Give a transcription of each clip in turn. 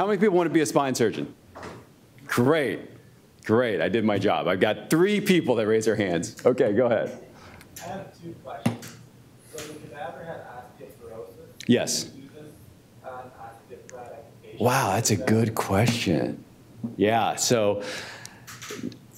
How many people want to be a spine surgeon? Great. Great. I did my job. I've got three people that raise their hands. Okay, go ahead. I have two questions. So the cadaver had osteoporosis. Yes. Do you use this on osteoporotic patients? Wow, that's a good question. Yeah, so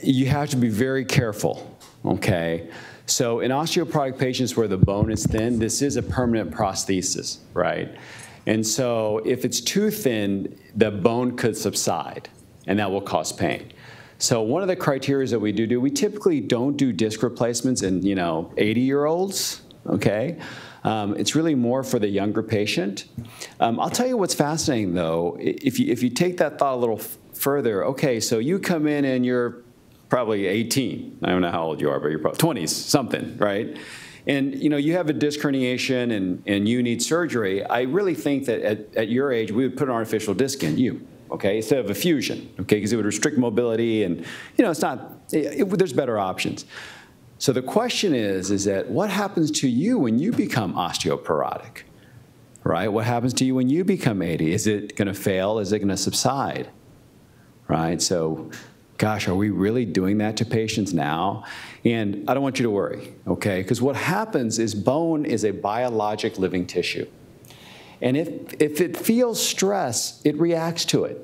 you have to be very careful, okay? So in osteoporotic patients where the bone is thin, this is a permanent prosthesis, right? And so if it's too thin, the bone could subside, and that will cause pain. So one of the criteria that we do do, we typically don't do disc replacements in, you know, 80-year-olds, okay? Um, it's really more for the younger patient. Um, I'll tell you what's fascinating, though. If you, if you take that thought a little further, okay, so you come in and you're probably 18. I don't know how old you are, but you're probably 20s, something, right? And you know, you have a disc herniation and, and you need surgery. I really think that at, at your age, we would put an artificial disc in you, okay, instead of a fusion, okay, because it would restrict mobility and, you know, it's not, it, it, there's better options. So the question is, is that what happens to you when you become osteoporotic, right? What happens to you when you become 80? Is it going to fail? Is it going to subside, right? So gosh, are we really doing that to patients now? And I don't want you to worry, okay? Because what happens is bone is a biologic living tissue. And if, if it feels stress, it reacts to it.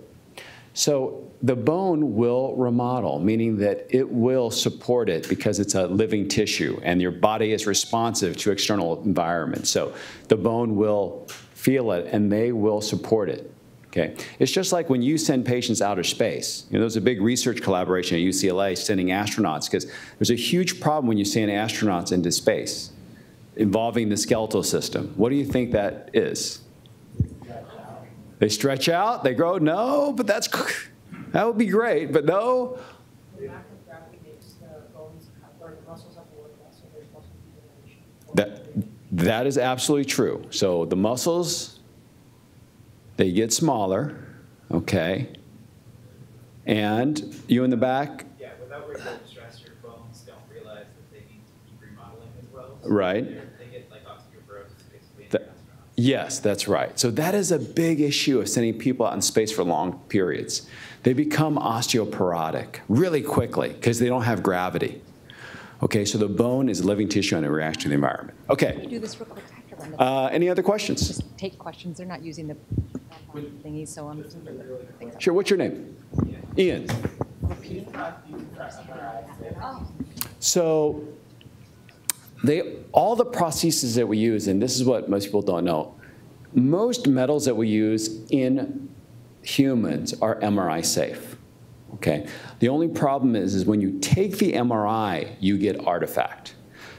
So the bone will remodel, meaning that it will support it because it's a living tissue and your body is responsive to external environment. So the bone will feel it and they will support it. Okay. It's just like when you send patients out of space. You know, there's a big research collaboration at UCLA sending astronauts because there's a huge problem when you send astronauts into space involving the skeletal system. What do you think that is? They stretch out, they grow? No, but that's that would be great, but no. That, that is absolutely true. So the muscles they get smaller, okay? And you in the back? Yeah, without remote stress, your bones don't realize that they need to keep remodeling as well. So Right. They get like osteoporosis basically in Yes, that's right. So that is a big issue of sending people out in space for long periods. They become osteoporotic really quickly because they don't have gravity. Okay, so the bone is living tissue and it reacts to the environment. Okay, Do this real quick. I have to run the- uh, any other questions? Just take questions. They're not using the thingy, so I'm. things. Sure, what's your name? Ian. So they all the prostheses that we use, and this is what most people don't know, most metals that we use in humans are MRI safe. Okay. The only problem is, is when you take the MRI, you get artifact.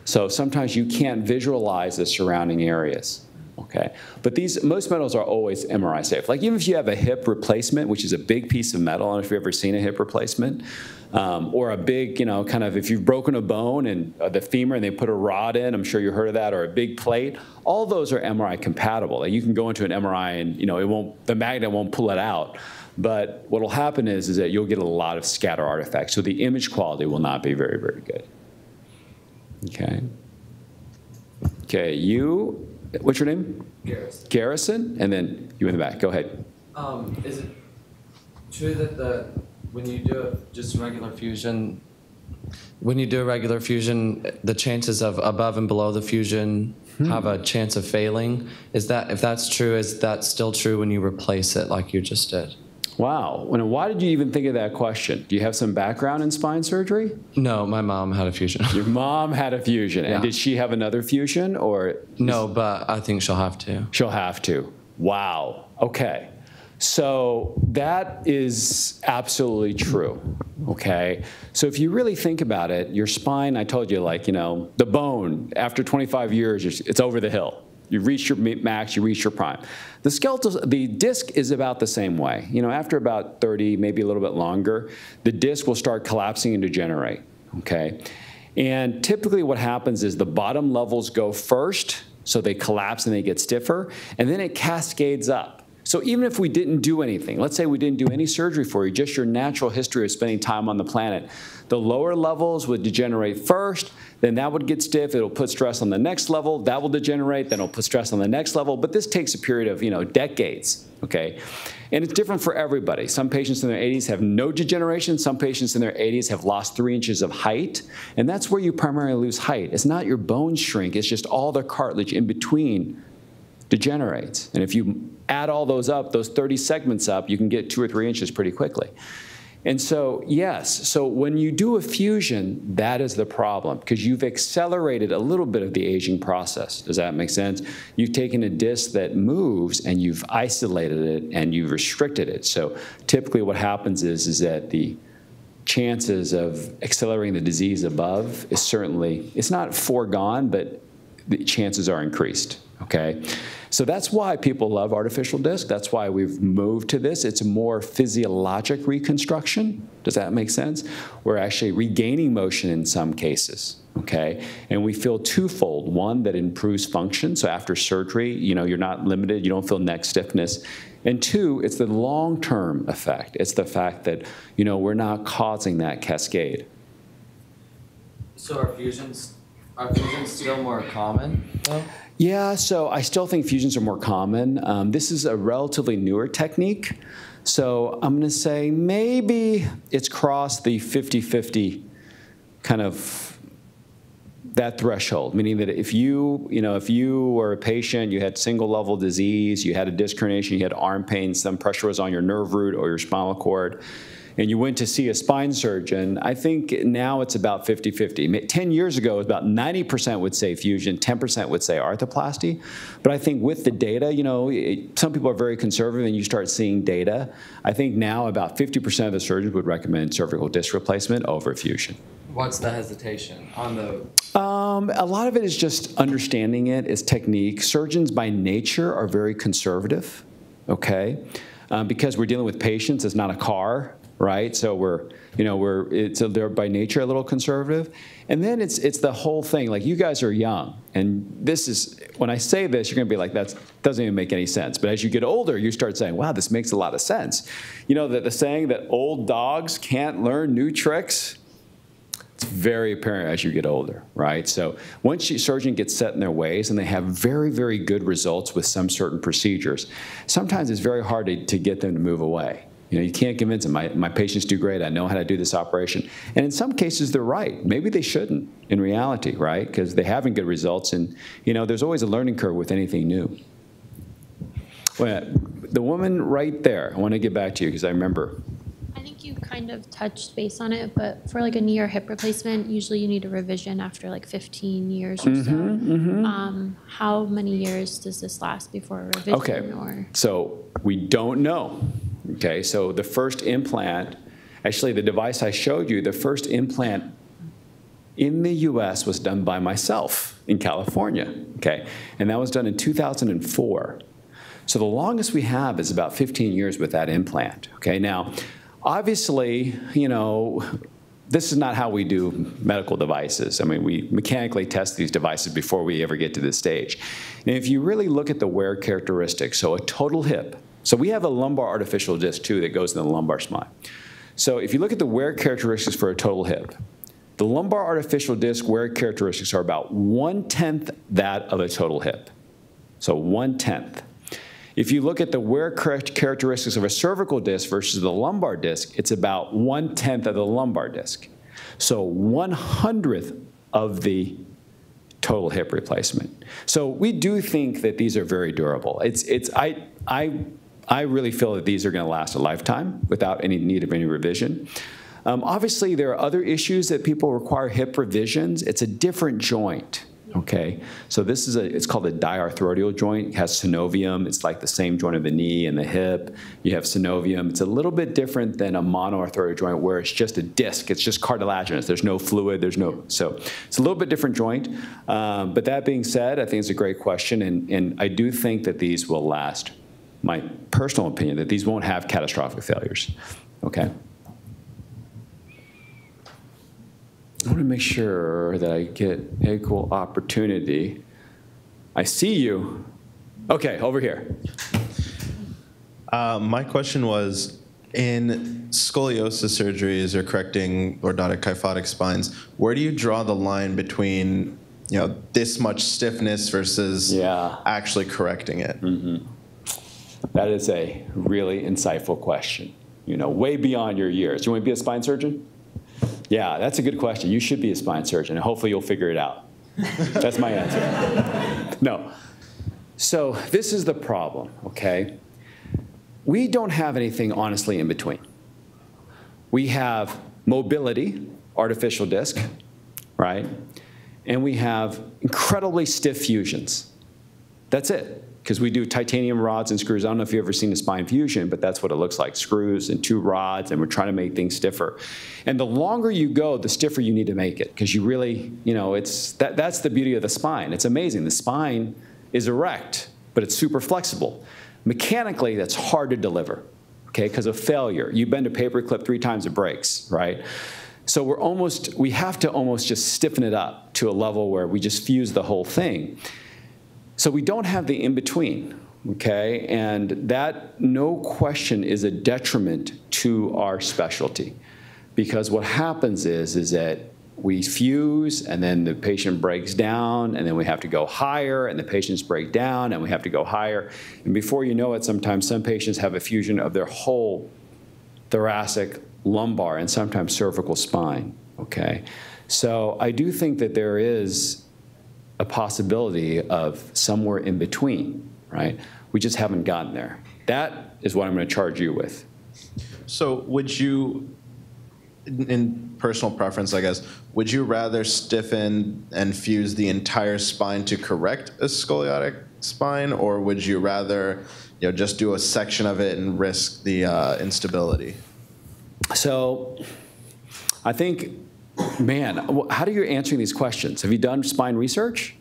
So sometimes you can't visualize the surrounding areas. Okay. But these most metals are always MRI safe. Like even if you have a hip replacement, which is a big piece of metal, I don't know if you've ever seen a hip replacement, um, or a big, you know, kind of if you've broken a bone and uh, the femur and they put a rod in, I'm sure you heard of that, or a big plate. All those are MRI compatible. Like you can go into an MRI and you know it won't, the magnet won't pull it out. But what will happen is, is that you'll get a lot of scatter artifacts. So the image quality will not be very, very good. Okay. Okay, you, what's your name? Garrison. Garrison, and then you in the back. Go ahead. Um, is it true that the when you do a, just regular fusion, when you do a regular fusion, the chances of above and below the fusion have a chance of failing? Is that if that's true, is that still true when you replace it like you just did? Wow. And why did you even think of that question? Do you have some background in spine surgery? No, my mom had a fusion. Your mom had a fusion, and did she have another fusion, or no, but I think she'll have to. she'll have to? Wow. Okay. So that is absolutely true. Okay. So if you really think about it, your spine, I told you, like, you know, the bone, after 25 years, it's over the hill. You reach your max, you reach your prime. The skeletal, the disc is about the same way. You know, after about 30, maybe a little bit longer, the disc will start collapsing and degenerate. Okay. And typically what happens is the bottom levels go first, so they collapse and they get stiffer, and then it cascades up. So even if we didn't do anything, let's say we didn't do any surgery for you, just your natural history of spending time on the planet, the lower levels would degenerate first, then that would get stiff, it'll put stress on the next level, that will degenerate, then it'll put stress on the next level, but this takes a period of, you know, decades, okay? And it's different for everybody. Some patients in their 80s have no degeneration, some patients in their 80s have lost three inches of height, and that's where you primarily lose height. It's not your bones shrink, it's just all the cartilage in between degenerates. And if you add all those up, those 30 segments up, you can get two or three inches pretty quickly. And so, yes, so when you do a fusion, that is the problem because you've accelerated a little bit of the aging process. Does that make sense? You've taken a disc that moves and you've isolated it and you've restricted it. So typically what happens is, is that the chances of accelerating the disease above is certainly, it's not foregone, but the chances are increased, okay? So that's why people love artificial disc. That's why we've moved to this. It's more physiologic reconstruction. Does that make sense? We're actually regaining motion in some cases, okay? And we feel twofold. One, that improves function. So after surgery, you know, you're not limited. You don't feel neck stiffness. And two, it's the long-term effect. It's the fact that, you know, we're not causing that cascade. So are fusions, are fusions still more common though? Yeah, so I still think fusions are more common. Um, this is a relatively newer technique. So I'm going to say maybe it's crossed the 50-50 kind of that threshold, meaning that if you, you know, if you were a patient, you had single level disease, you had a disc herniation, you had arm pain, some pressure was on your nerve root or your spinal cord, and you went to see a spine surgeon, I think now it's about 50-50. 10 years ago, it was about 90% would say fusion, 10% would say arthroplasty. But I think with the data, you know, it, some people are very conservative and you start seeing data. I think now about 50% of the surgeons would recommend cervical disc replacement over fusion. What's the hesitation on the? Um, a lot of it is just understanding it, is technique. Surgeons by nature are very conservative, okay? Um, because we're dealing with patients, it's not a car right? So we're, you know, we're, it's, a, they're by nature a little conservative. And then it's, it's the whole thing, like you guys are young, and this is, when I say this, you're gonna be like, that doesn't even make any sense. But as you get older, you start saying, wow, this makes a lot of sense. You know, that the saying that old dogs can't learn new tricks, it's very apparent as you get older, right? So once your surgeon gets set in their ways and they have very, very good results with some certain procedures, sometimes it's very hard to, to get them to move away. You know, you can't convince them, my, my patients do great, I know how to do this operation. And in some cases, they're right. Maybe they shouldn't in reality, right? Because they're having good results. And, you know, there's always a learning curve with anything new. Well, the woman right there, I want to get back to you because I remember. I think you kind of touched base on it, but for like a knee or hip replacement, usually you need a revision after like 15 years or so. Mm -hmm. Um, How many years does this last before a revision? Okay, Or so we don't know. Okay, so the first implant, actually the device I showed you, the first implant in the US was done by myself in California, okay? And that was done in 2004. So the longest we have is about 15 years with that implant, okay? Now, obviously, you know, this is not how we do medical devices. I mean, we mechanically test these devices before we ever get to this stage. And if you really look at the wear characteristics, so a total hip, so we have a lumbar artificial disc too that goes in the lumbar spine. So if you look at the wear characteristics for a total hip, the lumbar artificial disc wear characteristics are about one-tenth that of a total hip. So one-tenth. If you look at the wear characteristics of a cervical disc versus the lumbar disc, it's about one-tenth of the lumbar disc. So one hundredth of the total hip replacement. So we do think that these are very durable. It's, it's, I, I I really feel that these are going to last a lifetime without any need of any revision. Um, obviously, there are other issues that people require hip revisions. It's a different joint. Okay, so this is a, it's called a diarthrodial joint. It has synovium. It's like the same joint of the knee and the hip. You have synovium. It's a little bit different than a monoarthrodial joint where it's just a disc. It's just cartilaginous. There's no fluid. There's no, so it's a little bit different joint. Um, but that being said, I think it's a great question, and, and I do think that these will last my personal opinion that these won't have catastrophic failures. Okay? I want to make sure that I get equal opportunity. I see you. Okay, over here. Uh, my question was, in scoliosis surgeries or correcting lordotic kyphotic spines, where do you draw the line between, you know, this much stiffness versus Yeah. actually correcting it? That is a really insightful question, you know, way beyond your years. You want to be a spine surgeon? Yeah, that's a good question. You should be a spine surgeon, and hopefully you'll figure it out. That's my answer. No. So this is the problem, okay? We don't have anything honestly in between. We have mobility, artificial disc, right? And we have incredibly stiff fusions. That's it. Because we do titanium rods and screws. I don't know if you've ever seen a spine fusion, but that's what it looks like screws and two rods, and we're trying to make things stiffer. And the longer you go, the stiffer you need to make it. Because you really, you know, it's that, that's the beauty of the spine. It's amazing. The spine is erect, but it's super flexible. Mechanically, that's hard to deliver, okay, because of failure. You bend a paper clip three times, it breaks, right? So we're almost, we have to almost just stiffen it up to a level where we just fuse the whole thing. So we don't have the in-between, okay? And that, no question, is a detriment to our specialty. Because what happens is, is that we fuse, and then the patient breaks down, and then we have to go higher, and the patients break down, and we have to go higher. And before you know it, sometimes some patients have a fusion of their whole thoracic, lumbar, and sometimes cervical spine, okay? So I do think that there is a possibility of somewhere in between, right? We just haven't gotten there. That is what I'm going to charge you with. So would you, in- personal preference, I guess, would you rather stiffen and fuse the entire spine to correct a scoliotic spine, or would you rather, you know, just do a section of it and risk the uh, instability? So I think, man, how do you answering these questions? Have you done spine research?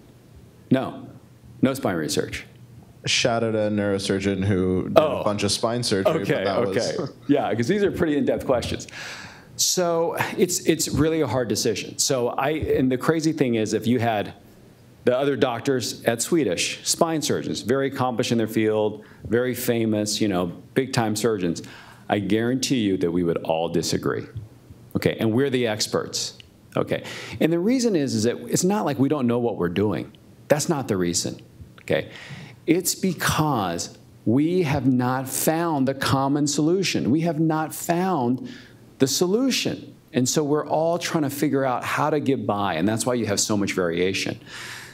No, no spine research. Shout out a neurosurgeon who did Oh. a bunch of spine surgery. Okay, okay. Was, Yeah, because these are pretty in-depth questions. So it's, it's really a hard decision. So I, and the crazy thing is if you had the other doctors at Swedish, spine surgeons, very accomplished in their field, very famous, you know, big-time surgeons, I guarantee you that we would all disagree. Okay, and we're the experts. Okay, and the reason is, is that it's not like we don't know what we're doing. That's not the reason. Okay, it's because we have not found the common solution. We have not found the solution. And so we're all trying to figure out how to get by, and that's why you have so much variation.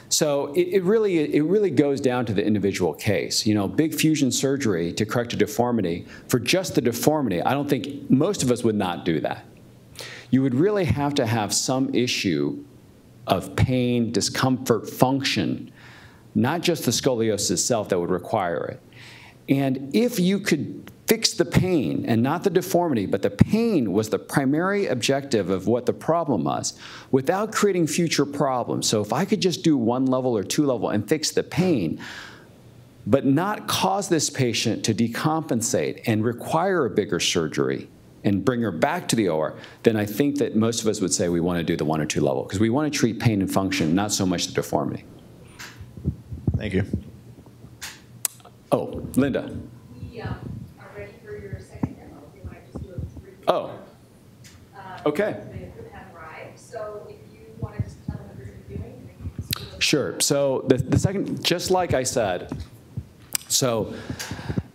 So it, it really it really goes down to the individual case. You know, big fusion surgery to correct a deformity for just the deformity, I don't think most of us would not do that. You would really have to have some issue of pain, discomfort, function, not just the scoliosis itself that would require it. And if you could fix the pain and not the deformity, but the pain was the primary objective of what the problem was, without creating future problems. So if I could just do one level or two level and fix the pain, but not cause this patient to decompensate and require a bigger surgery and bring her back to the OR, then I think that most of us would say we want to do the one or two level because we want to treat pain and function, not so much the deformity. thank you. Oh, Linda. We um, are ready for your second demo. If you want to just do a brief. Oh. Uh, Okay. They have arrived, so if you want to just tell them what you're doing. and then you can see what- Sure. So the, the second, just like I said, so,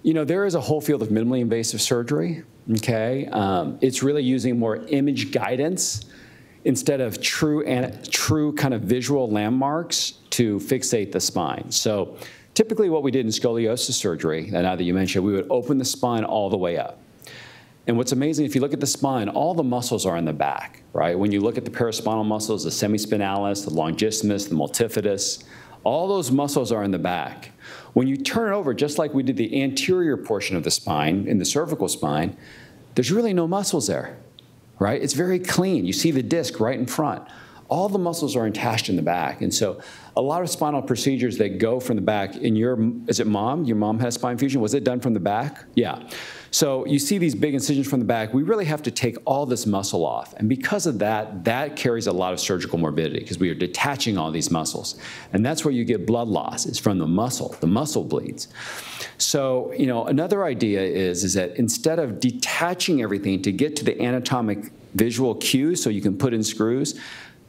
you know, there is a whole field of minimally invasive surgery, okay? Um, it's really using more image guidance instead of true, and true kind of visual landmarks to fixate the spine. So typically what we did in scoliosis surgery, and now that you mentioned, we would open the spine all the way up. And what's amazing, if you look at the spine, all the muscles are in the back, right? When you look at the paraspinal muscles, the semispinalis, the longissimus, the multifidus, all those muscles are in the back. When you turn it over, just like we did the anterior portion of the spine, in the cervical spine, there's really no muscles there, right? It's very clean. You see the disc right in front. All the muscles are attached in the back. And so a lot of spinal procedures that go from the back, in your, is it mom? Your mom has spine fusion? Was it done from the back? Yeah. So you see these big incisions from the back, we really have to take all this muscle off. And because of that, that carries a lot of surgical morbidity because we are detaching all these muscles. And that's where you get blood loss, is from the muscle. The muscle bleeds. So, you know, another idea is, is that instead of detaching everything to get to the anatomic visual cues so you can put in screws,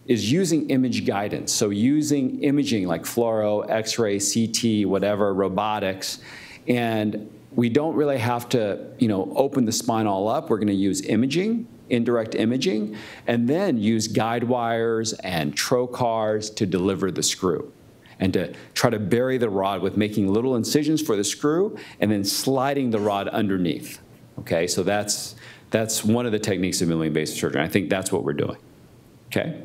is using image guidance. So using imaging like fluoro, X-ray, CT, whatever, robotics, and we don't really have to, you know, open the spine all up. We're going to use imaging, indirect imaging, and then use guide wires and trocars to deliver the screw and to try to bury the rod with making little incisions for the screw and then sliding the rod underneath. Okay, so that's, that's one of the techniques of minimally invasive surgery. I think that's what we're doing. Okay?